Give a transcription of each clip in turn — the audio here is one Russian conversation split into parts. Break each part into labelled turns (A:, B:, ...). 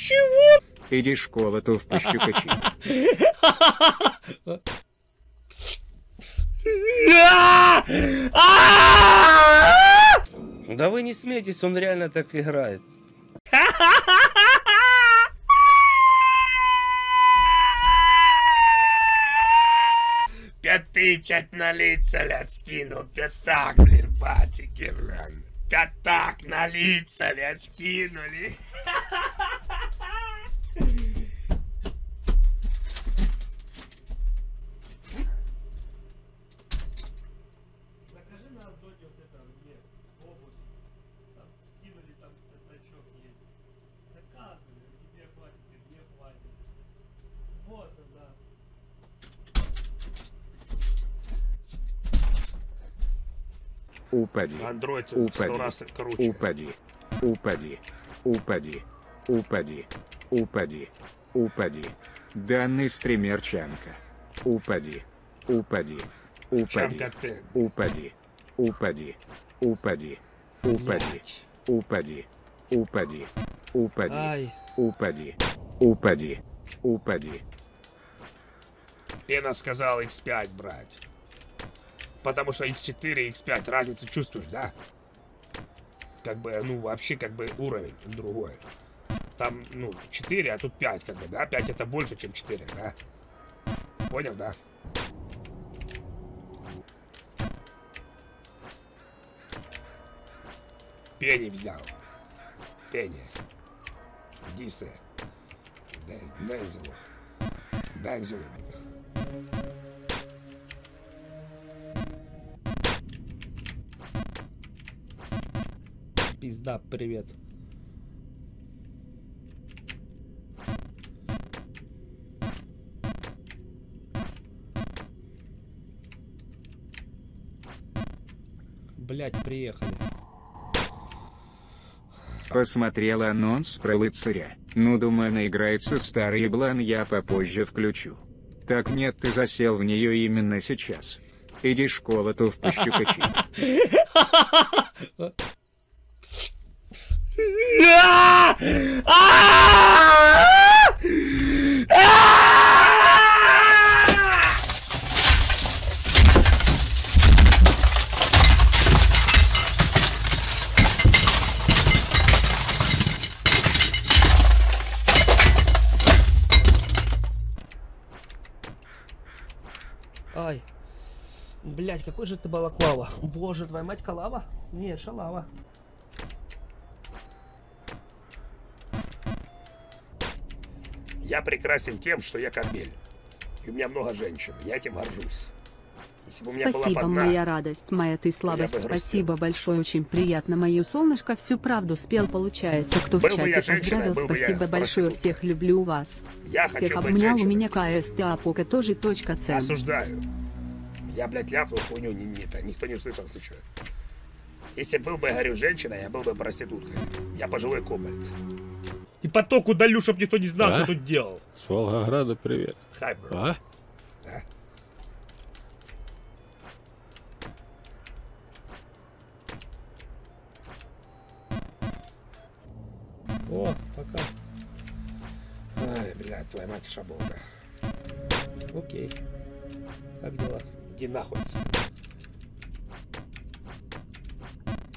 A: Чего?
B: Иди школа, то в пощукачи.
C: Да вы не смейтесь, он реально так играет.
A: Пятычать на лица ля скинул, пятак, блин, патики, блин. Пятак на лица ля скинули.
B: Упади.
A: Андроид сто
B: Упади.
A: раз круче.
B: Упади. Упади. Упади. Упади. Упади. Упади. Данный стример Чанка. Упади. Упади. Упади. Упади. Упади. Упади. Упади. Упади. Упади. Упади. Упади. Упади. Упади.
A: Пена сказал X5 брать. Потому что X4 и X5 разницу чувствуешь, да? Как бы, ну, вообще, как бы уровень другой. Там, ну, 4, а тут 5, как бы, да? 5 это больше, чем 4, да? Понял, да? Пенни взял. Пенни. Дисе. Дез- Дензелу. Дензелу.
C: Пизда, привет. Блять, приехали.
B: Посмотрел анонс про лыцаря. Ну думаю наиграется старый блан я попозже включу. Так нет ты засел в нее именно сейчас. Иди школа то в пощукачи.
C: Ай. Блять, какой же ты балаклава. Боже, твоя мать калава? Не, шалава.
A: Я прекрасен тем, что я кобель. И у меня много женщин. Я этим горжусь. Если бы у меня была
D: Спасибо,
A: одна,
D: моя радость, моя ты слабость. Спасибо большое, очень приятно. Мое солнышко всю правду спел, получается. Кто в
A: Был бы я
D: чате поздравил, спасибо большое. Всех люблю вас.
A: я
D: Всех обнял, у меня КСТА Пока тоже точка С.
A: Осуждаю. Я, блядь, ляпнул хуйню, не, не, это, никто не услышал, ты чё. Если был бы, говорю, женщина, я был бы проституткой. Я пожилой кобальт.
C: И поток удалю, чтоб никто не знал,
E: А?
C: что тут делал.
E: С Волгограда привет.
A: Хай, бро.
E: А?
C: О, пока.
A: Ай, блядь, твоя мать шаболда.
C: Окей. Как дела?
A: Иди нахуй.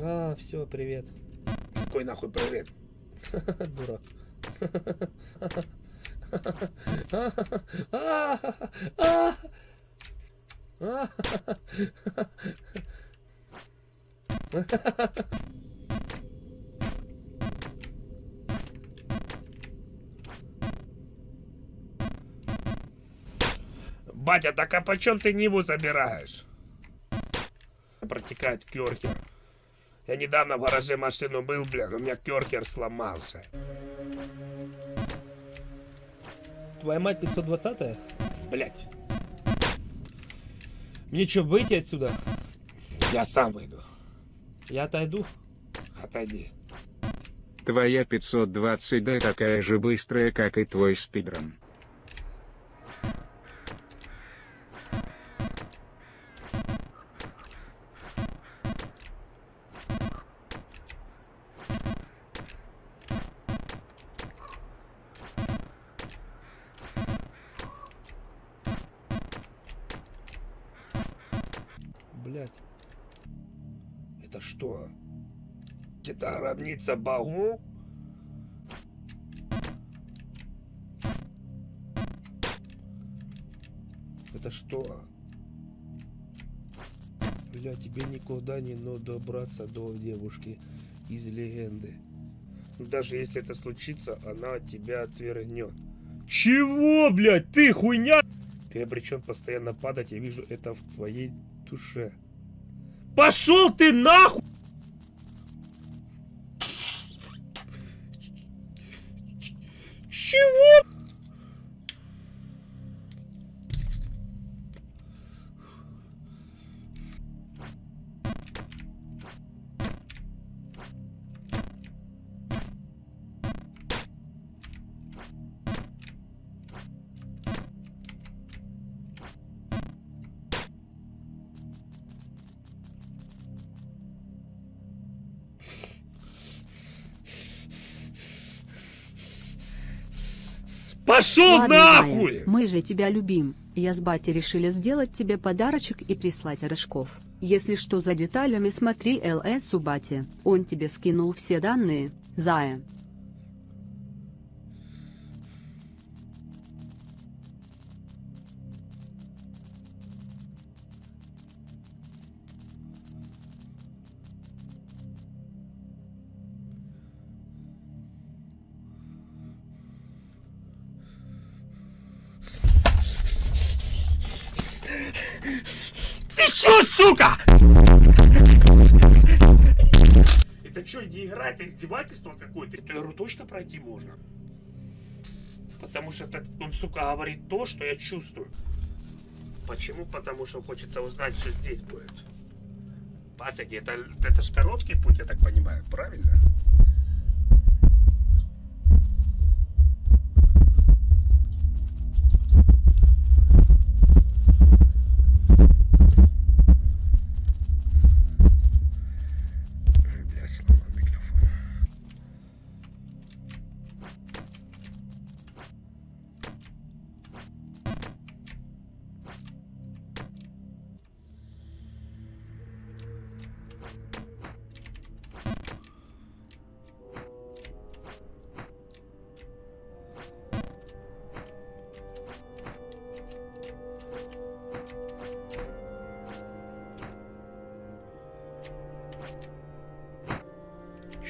C: А, все, привет.
A: Какой нахуй привет?
C: Дурак.
A: Батя, так а почем ты Ниву забираешь? Протекает керхер. Я недавно в гараже машину был, блядь, у меня керхер сломался.
C: Твоя мать 520-я?
A: Блядь,
C: Мне что, выйти отсюда?
A: я сам выйду.
C: Я отойду.
A: Отойди.
B: Твоя 520D такая же быстрая, как и твой спидран.
A: Это что? Это гробница богов? Это что? Бля, тебе никуда не надо добраться до девушки из легенды. Даже если это случится, она тебя отвергнет. Чего, блядь, ты хуйня? Ты обречен постоянно падать, я вижу это в твоей душе. Пошел ты нахуй! Пошел
D: Ладно,
A: нахуй!
D: мы же тебя любим. Я с батей решили сделать тебе подарочек и прислать рожков. Если что за деталями смотри ЛС у бати. Он тебе скинул все данные, Зая.
A: Чё, сука? Это что, не игра, это издевательство какое-то? Эту игру точно пройти можно? Потому что это, он, сука, говорит то, что я чувствую. Почему? Потому что хочется узнать, что здесь будет. Пасеки, это, это ж короткий путь, я так понимаю, правильно?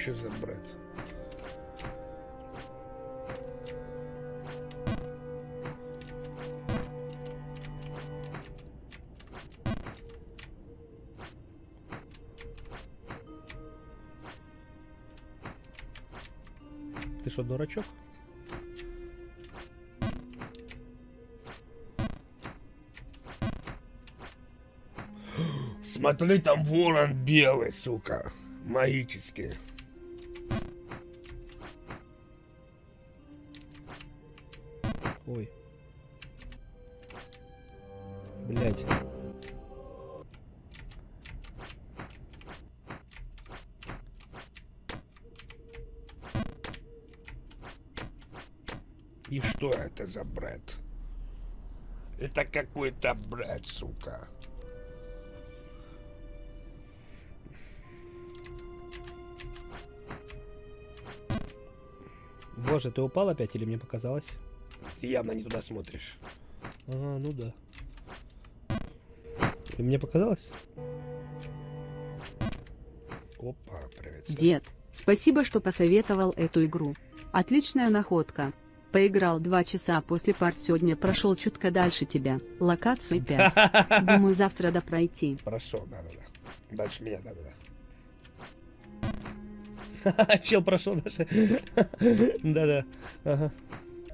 A: Что за бред?
C: Ты что, дурачок?
A: Смотри, там ворон белый, сука. Магический.
C: Ой. Блять.
A: И что это за бред? Это какой-то бред, сука.
C: Боже, ты упал опять или мне показалось?
A: Ты явно не туда смотришь.
C: Ага, ну да. И мне показалось?
A: Опа, привет.
D: Дед, спасибо, что посоветовал эту игру. Отличная находка. Поиграл два часа после парт сегодня прошел чутко дальше тебя. Локацию 5. Думаю завтра допройти.
A: Прошел, да-да-да. Дальше меня, да-да-да.
C: Чел прошел даже. Да-да.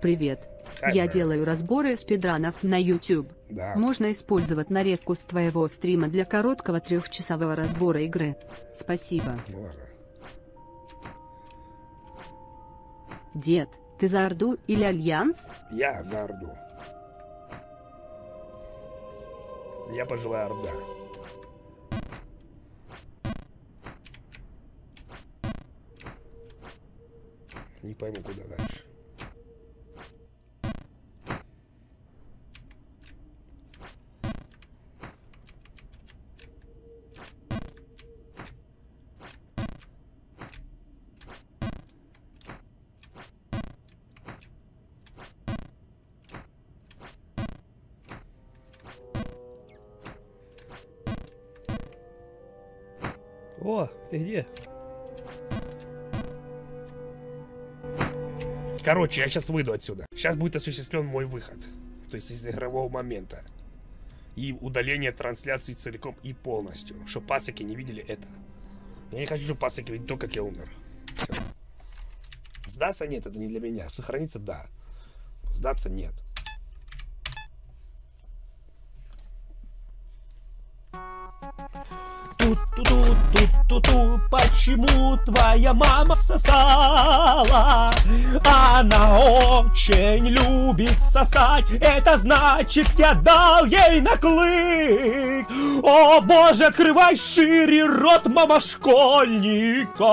D: Привет. Я делаю разборы спидранов на YouTube.
A: Да.
D: Можно использовать нарезку с твоего стрима для короткого трехчасового разбора игры. Спасибо.
A: Можно.
D: Дед, ты за Орду или Альянс?
A: Я за Орду. Я пожилая Орда. Не пойму, куда дальше. О, ты где?
F: Короче, я сейчас выйду отсюда. Сейчас будет осуществлен мой выход. То есть из игрового момента. И удаление трансляции целиком и полностью. Чтобы пацаки не видели это. Я не хочу, чтобы пацаки видели то, как я умер. Всё. Сдаться нет, это не для меня. Сохраниться да. Сдаться нет.
A: Ту-ту-ту-ту-ту-ту, почему твоя мама сосала? Она очень любит сосать, это значит я дал ей на клык. О боже, открывай шире рот, мама школьника.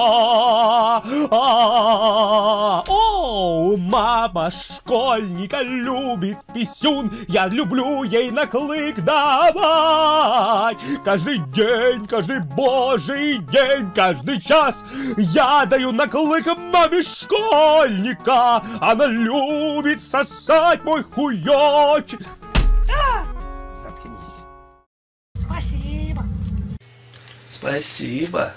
A: А, О, мама школьника любит писюн, я люблю ей на клык давай. Каждый день, каждый божий день, каждый час я даю на клык маме школьника. Она любит сосать мой хуёч.
F: Заткнись.
A: Спасибо.